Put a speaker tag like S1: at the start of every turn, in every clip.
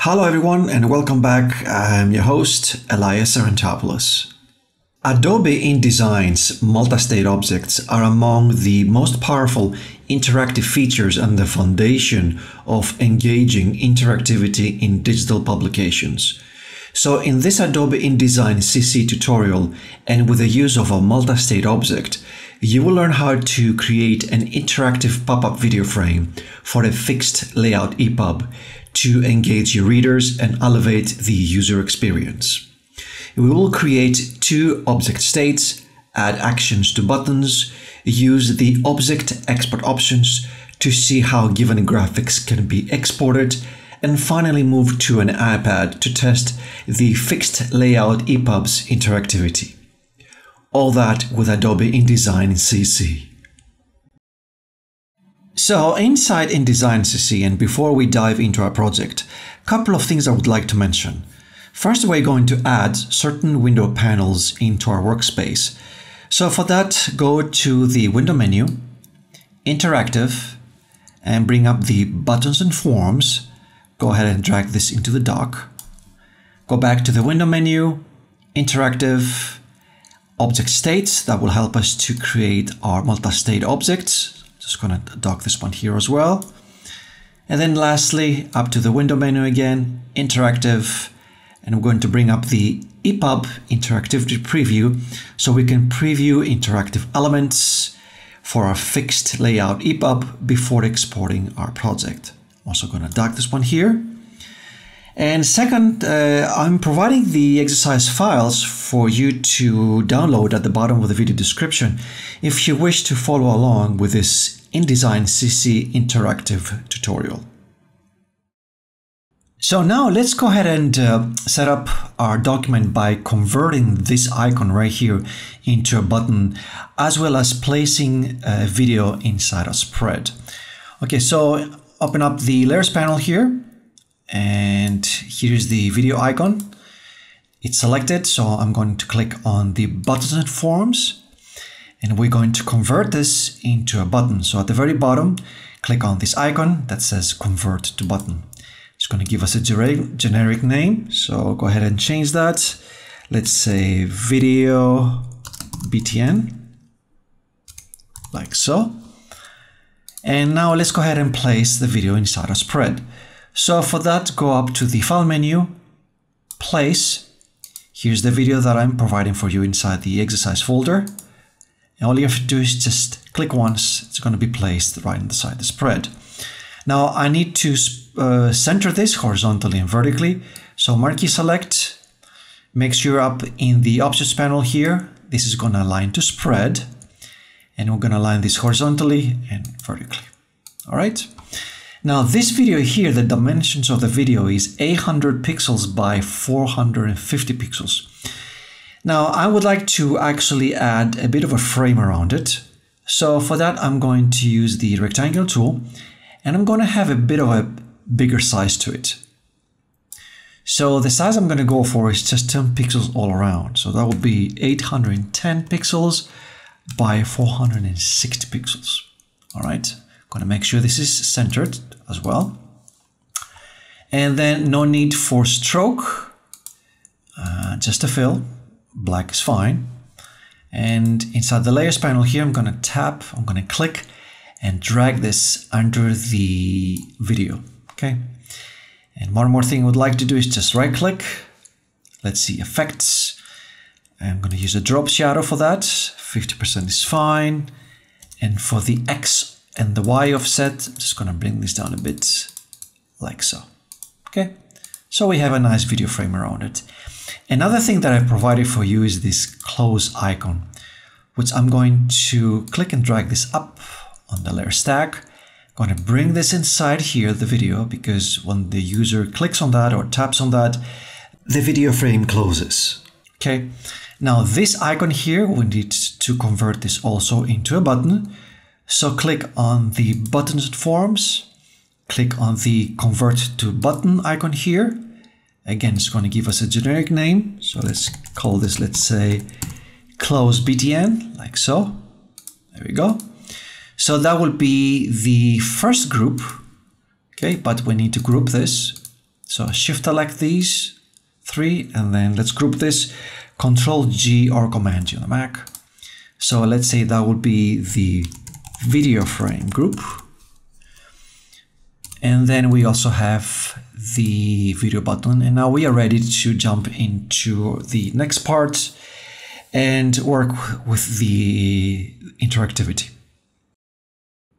S1: Hello, everyone, and welcome back. I'm your host, Elias Sarantopoulos. Adobe InDesign's multi-state objects are among the most powerful interactive features and the foundation of engaging interactivity in digital publications. So in this Adobe InDesign CC tutorial and with the use of a multi-state object, you will learn how to create an interactive pop-up video frame for a fixed layout EPUB to engage your readers and elevate the user experience. We will create two object states, add actions to buttons, use the object export options to see how given graphics can be exported, and finally move to an iPad to test the fixed layout EPUB's interactivity. All that with Adobe InDesign CC. So inside InDesign CC and before we dive into our project, a couple of things I would like to mention. First, we're going to add certain window panels into our workspace. So for that, go to the window menu, interactive, and bring up the buttons and forms. Go ahead and drag this into the dock. Go back to the window menu, interactive, object states that will help us to create our multi-state objects just going to dock this one here as well. And then lastly, up to the window menu again, interactive, and I'm going to bring up the EPUB interactivity preview so we can preview interactive elements for our fixed layout EPUB before exporting our project. I'm also going to dock this one here. And second, uh, I'm providing the exercise files for you to download at the bottom of the video description if you wish to follow along with this InDesign CC interactive tutorial. So now let's go ahead and uh, set up our document by converting this icon right here into a button as well as placing a video inside a spread. Okay, so open up the layers panel here and here's the video icon. It's selected, so I'm going to click on the button forms and we're going to convert this into a button. So at the very bottom, click on this icon that says convert to button. It's going to give us a generic name. So go ahead and change that. Let's say video BTN, like so. And now let's go ahead and place the video inside a spread. So for that, go up to the file menu, place. Here's the video that I'm providing for you inside the exercise folder. And all you have to do is just click once, it's going to be placed right inside the side the spread. Now I need to uh, center this horizontally and vertically. So marquee select, make sure up in the options panel here, this is going to align to spread. And we're going to align this horizontally and vertically. All right. Now this video here, the dimensions of the video is 800 pixels by 450 pixels. Now I would like to actually add a bit of a frame around it. So for that, I'm going to use the rectangle tool and I'm going to have a bit of a bigger size to it. So the size I'm going to go for is just 10 pixels all around. So that would be 810 pixels by 460 pixels. All right. Going to make sure this is centered as well. And then no need for stroke, uh, just a fill black is fine. And inside the layers panel here, I'm going to tap, I'm going to click and drag this under the video. Okay. And one more thing I would like to do is just right click. Let's see effects. I'm going to use a drop shadow for that. 50% is fine. And for the X and the Y offset, I'm just going to bring this down a bit like so. Okay. So we have a nice video frame around it. Another thing that I've provided for you is this close icon, which I'm going to click and drag this up on the layer stack. I'm going to bring this inside here, the video, because when the user clicks on that or taps on that, the video frame closes. Okay. Now this icon here, we need to convert this also into a button. So click on the buttons and forms, click on the convert to button icon here, Again, it's going to give us a generic name. So let's call this, let's say, close BTN, like so. There we go. So that will be the first group. Okay, but we need to group this. So shift select these three and then let's group this control G or command G on the Mac. So let's say that would be the video frame group. And then we also have the video button. And now we are ready to jump into the next part and work with the interactivity.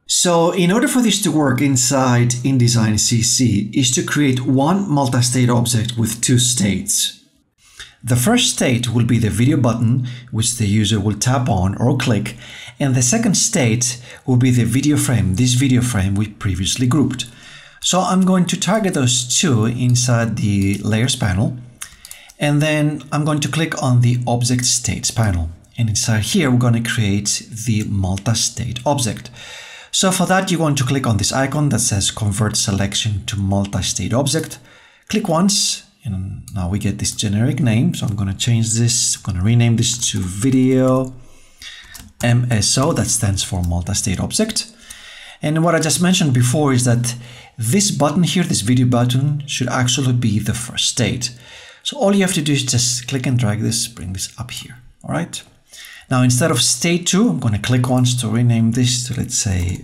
S1: So in order for this to work inside InDesign CC is to create one multi-state object with two states. The first state will be the video button, which the user will tap on or click, and the second state will be the video frame, this video frame we previously grouped. So I'm going to target those two inside the layers panel, and then I'm going to click on the object states panel. And inside here, we're going to create the multi-state object. So for that, you want to click on this icon that says convert selection to multi-state object. Click once and now we get this generic name. So I'm going to change this, I'm going to rename this to video MSO, that stands for multi-state object. And what I just mentioned before is that this button here, this video button, should actually be the first state. So all you have to do is just click and drag this, bring this up here, all right? Now, instead of state 2, I'm going to click once to rename this to, let's say,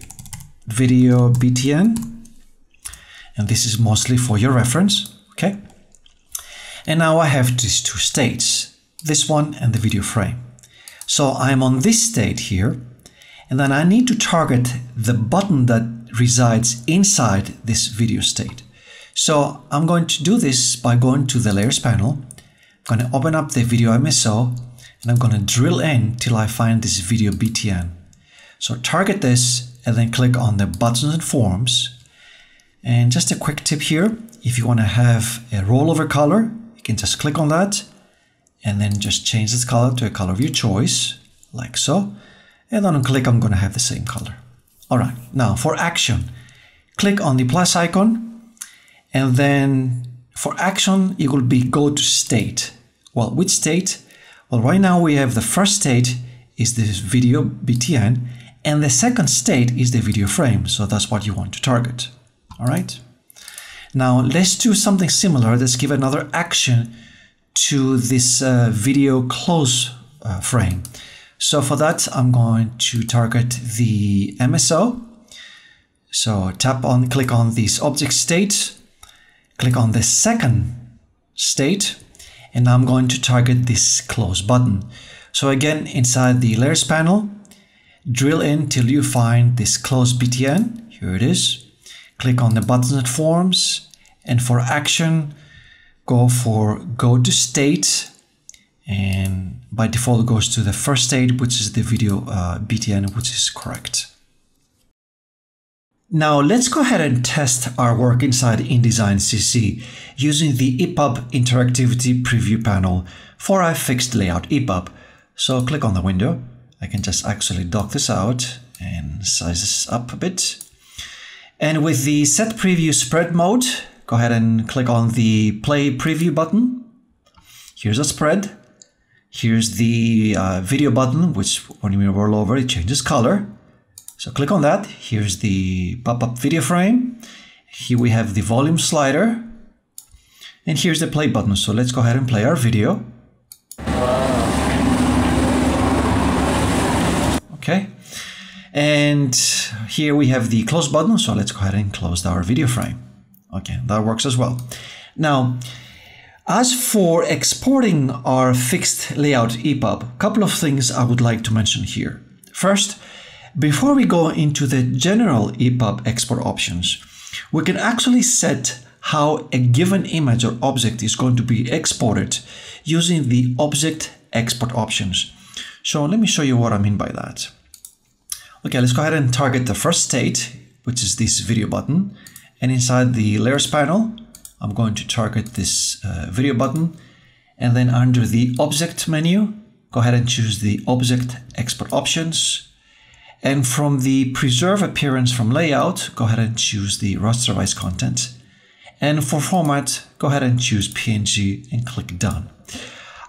S1: video BTN. And this is mostly for your reference, okay? And now I have these two states, this one and the video frame. So I'm on this state here, and then I need to target the button that resides inside this video state. So I'm going to do this by going to the layers panel. I'm going to open up the video MSO and I'm going to drill in till I find this video BTN. So target this and then click on the buttons and forms. And just a quick tip here, if you want to have a rollover color, you can just click on that and then just change this color to a color of your choice, like so. And on click, I'm going to have the same color. All right, now for action, click on the plus icon and then for action, it will be go to state. Well, which state? Well, right now we have the first state is this video BTN and the second state is the video frame. So that's what you want to target. All right. Now let's do something similar. Let's give another action to this uh, video close uh, frame. So for that, I'm going to target the MSO. So tap on, click on this object state, click on the second state, and I'm going to target this close button. So again, inside the layers panel, drill in till you find this close BTN. Here it is. Click on the button that forms. And for action, go for go to state. And by default, it goes to the first state, which is the video uh, BTN, which is correct. Now let's go ahead and test our work inside InDesign CC using the EPUB Interactivity Preview panel for our fixed layout EPUB. So click on the window. I can just actually dock this out and size this up a bit. And with the set preview spread mode, go ahead and click on the play preview button. Here's a spread. Here's the uh, video button, which when we roll over, it changes color. So click on that. Here's the pop-up video frame. Here we have the volume slider. And here's the play button. So let's go ahead and play our video. Okay. And here we have the close button. So let's go ahead and close our video frame. Okay, that works as well. Now, as for exporting our fixed layout EPUB, a couple of things I would like to mention here. First, before we go into the general EPUB export options, we can actually set how a given image or object is going to be exported using the object export options. So let me show you what I mean by that. Okay, let's go ahead and target the first state, which is this video button. And inside the layers panel, I'm going to target this uh, video button. And then under the object menu, go ahead and choose the object export options and from the preserve appearance from layout, go ahead and choose the rasterized content. And for format, go ahead and choose PNG and click done.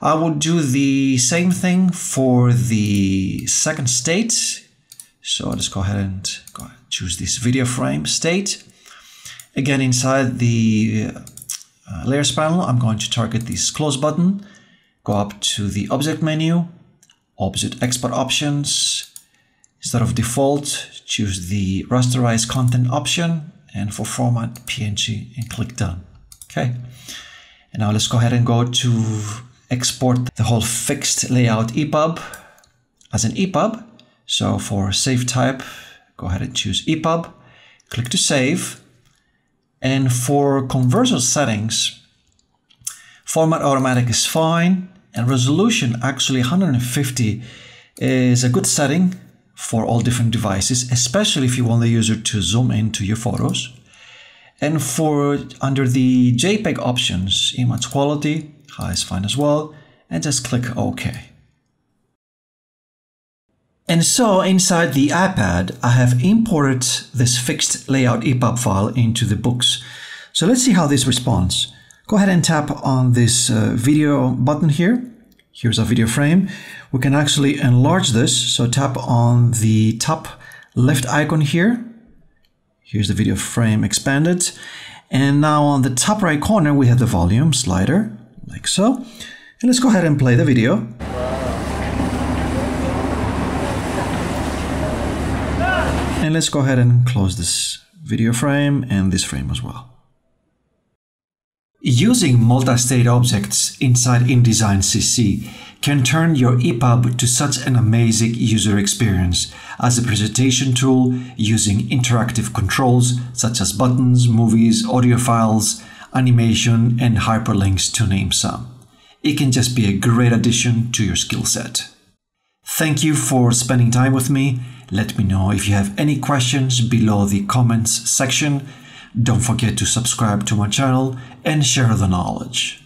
S1: I will do the same thing for the second state. So I'll just go ahead and go ahead, choose this video frame state. Again, inside the uh, layers panel, I'm going to target this close button, go up to the object menu, object export options, instead of default, choose the rasterize content option, and for format PNG and click done. Okay. And now let's go ahead and go to export the whole fixed layout EPUB as an EPUB. So for save type, go ahead and choose EPUB, click to save. And for conversion settings, format automatic is fine and resolution actually 150 is a good setting for all different devices, especially if you want the user to zoom into your photos. And for under the JPEG options, image quality, high is fine as well, and just click OK. And so inside the iPad, I have imported this fixed layout EPUB file into the books. So let's see how this responds. Go ahead and tap on this uh, video button here. Here's our video frame. We can actually enlarge this. So tap on the top left icon here Here's the video frame expanded. And now on the top right corner, we have the volume slider, like so. And let's go ahead and play the video. And let's go ahead and close this video frame and this frame as well. Using multi-state objects inside InDesign CC can turn your EPUB to such an amazing user experience as a presentation tool using interactive controls such as buttons, movies, audio files, animation, and hyperlinks to name some. It can just be a great addition to your skill set. Thank you for spending time with me. Let me know if you have any questions below the comments section. Don't forget to subscribe to my channel and share the knowledge.